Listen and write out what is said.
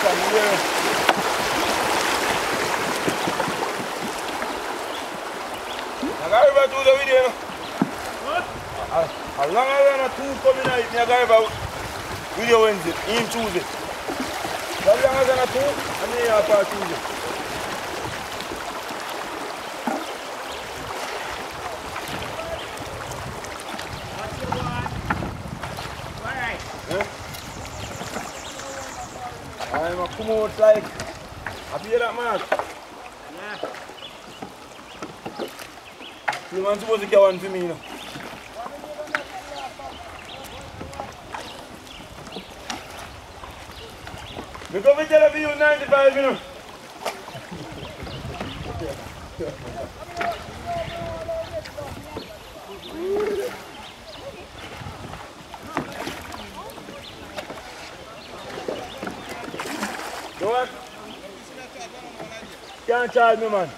companhia. Agariba tu da video no. A two coming tudo, me agariba video wins it, him choose it. A two, and me a part. I'm a come out like, I feel that man. You man supposed to get one for me, you know. Me go for television 95, you know. Давай. Я начал, Миман.